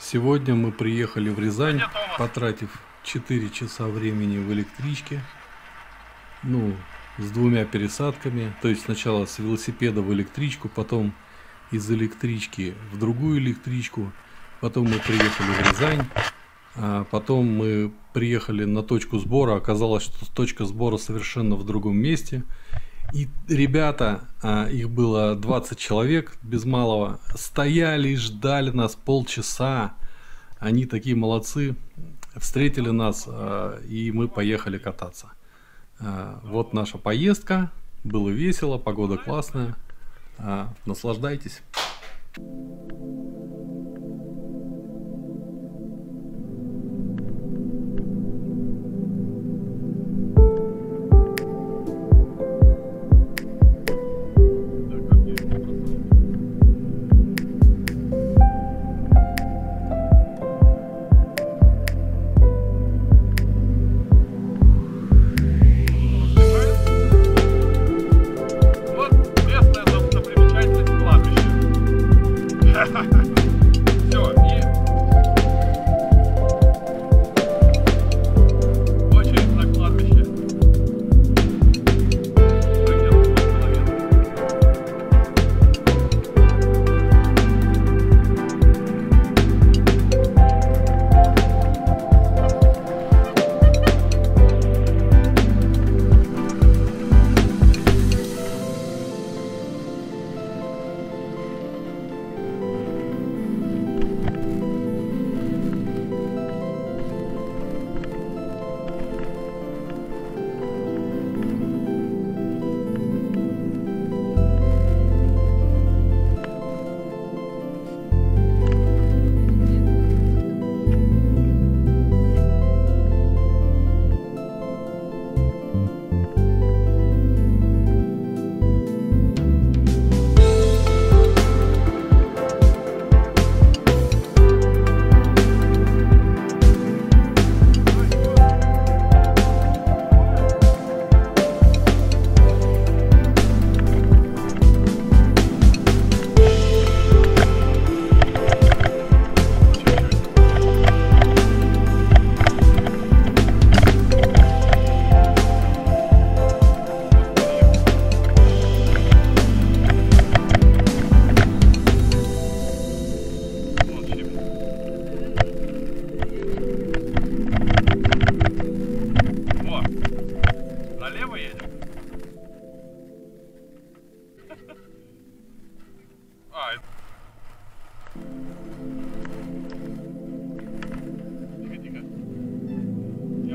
Сегодня мы приехали в Рязань, потратив 4 часа времени в электричке. Ну, с двумя пересадками. То есть сначала с велосипеда в электричку, потом из электрички в другую электричку. Потом мы приехали в Рязань. А потом мы приехали на точку сбора. Оказалось, что точка сбора совершенно в другом месте. И ребята, а, их было 20 человек без малого, стояли и ждали нас полчаса. Они такие молодцы, встретили нас, а, и мы поехали кататься. А, вот наша поездка, было весело, погода классная. Наслаждайтесь.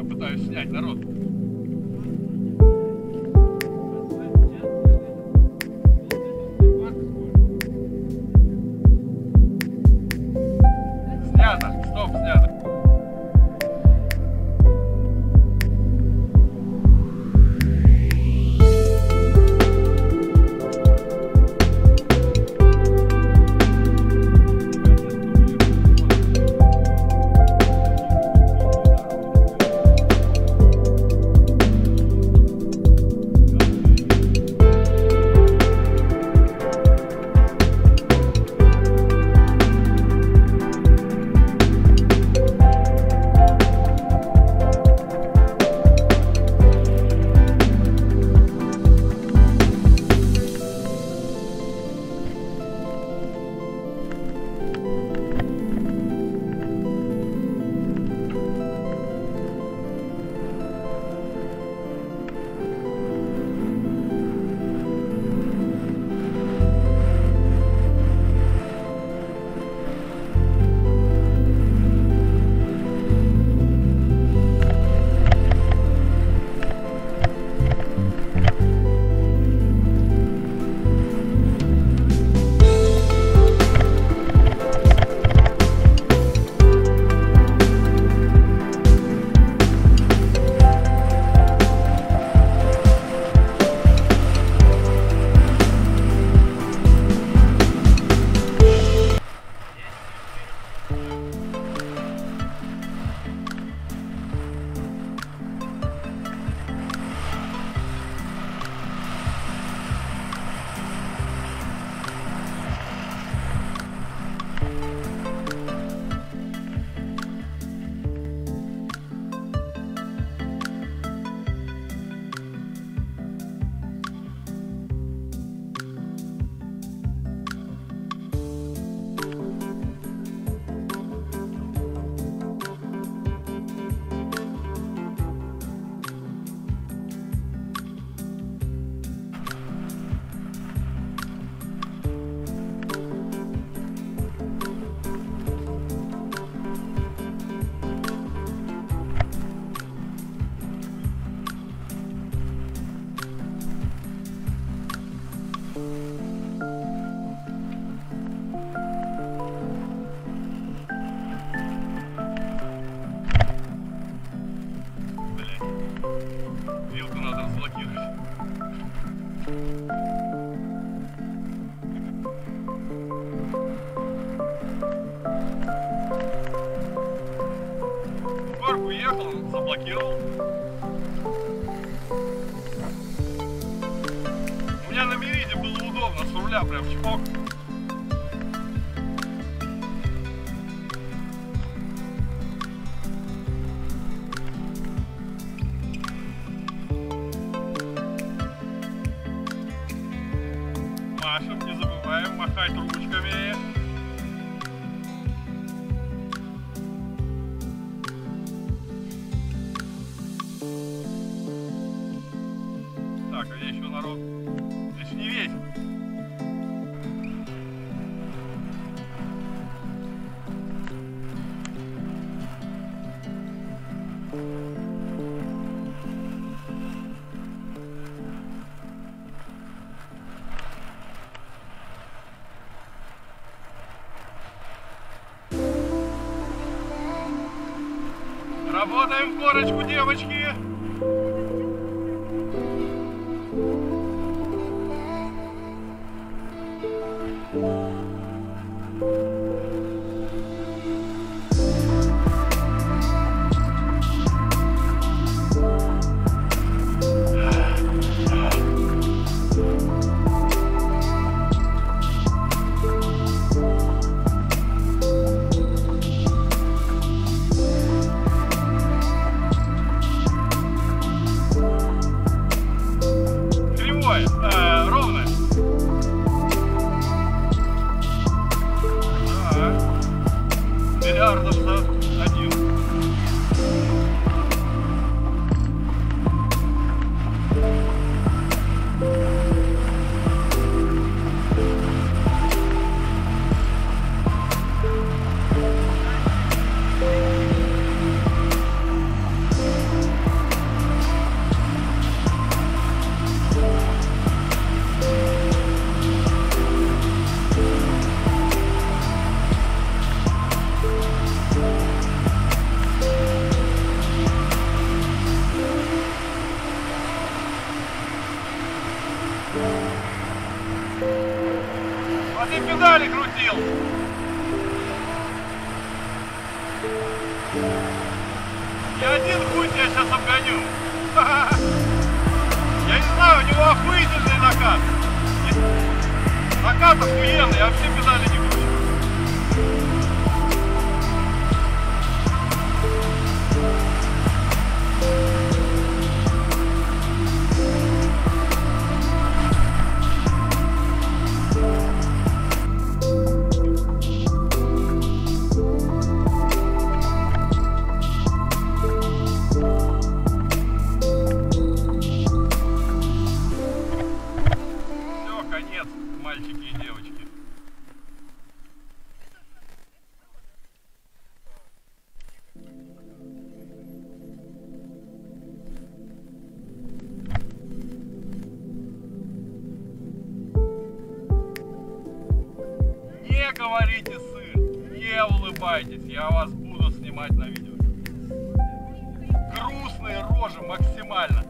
Пытаюсь снять народ. уехал, заблокировал. У меня на Мериде было удобно, с руля прям чпок. Ну, еще не весь. Работаем в корочку, девочки! закат охуенный, я все можем максимально.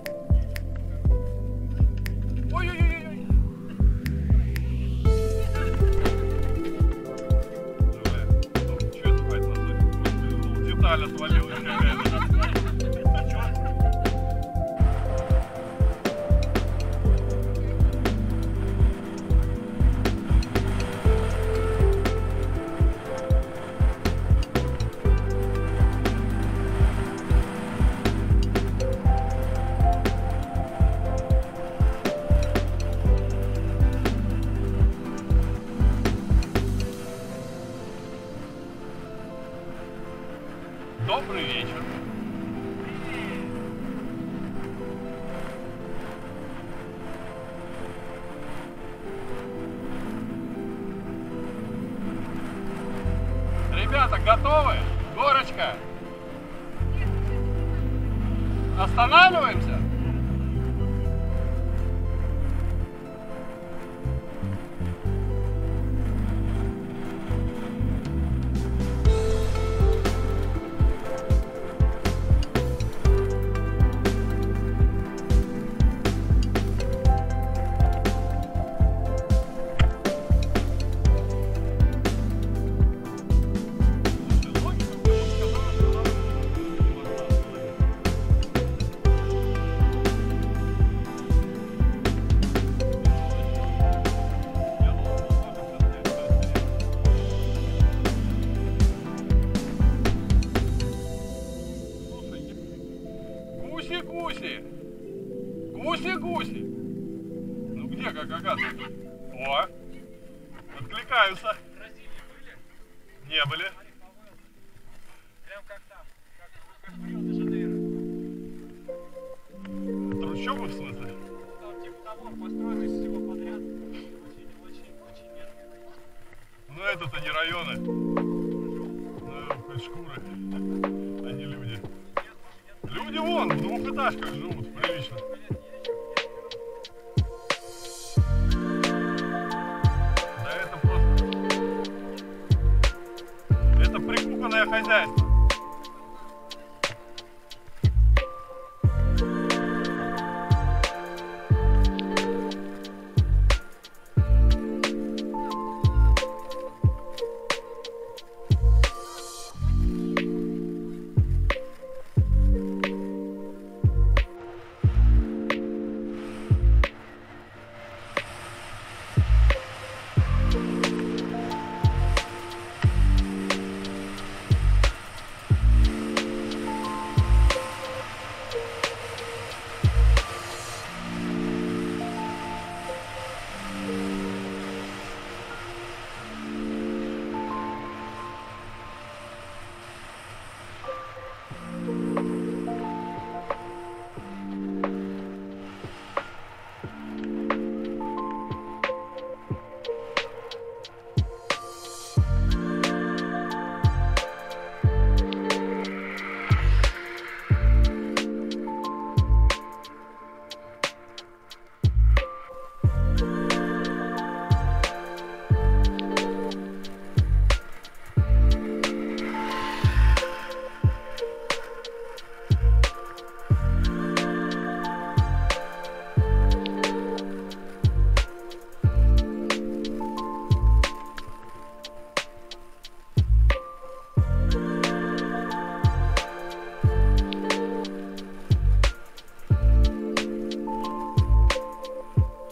time's up. Трущобы в смысле? Там типа того, построено из всего подряд. Очень, очень, очень медленно. Ну это-то не районы. Ну, шкуры. А не люди. Люди вон, в двухэтажках живут, прилично. Да это просто... Это прикупанное хозяйство.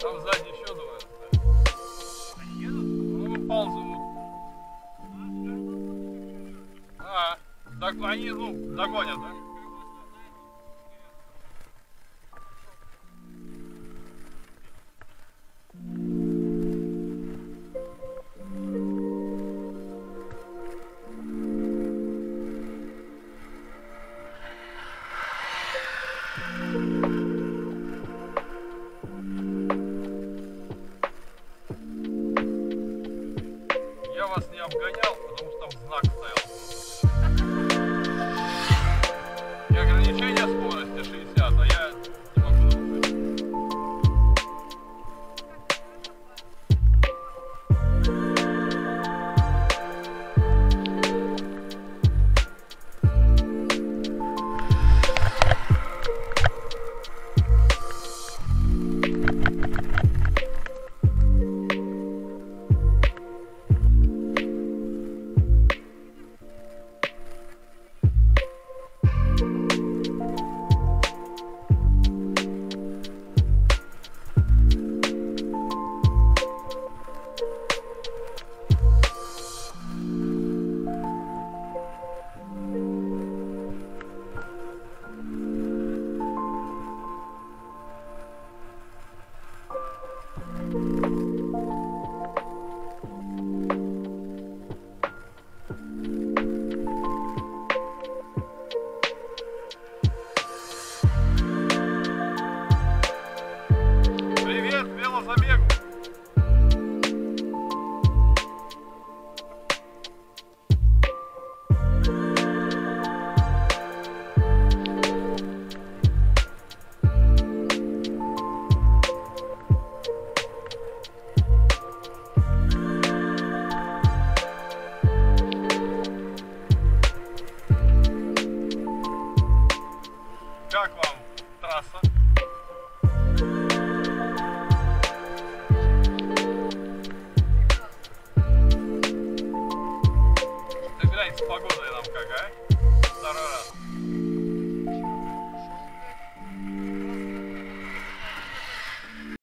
Там сзади еще двое. Ну, ползают. А, так они, ну, догонят, да? Вас не обгонял,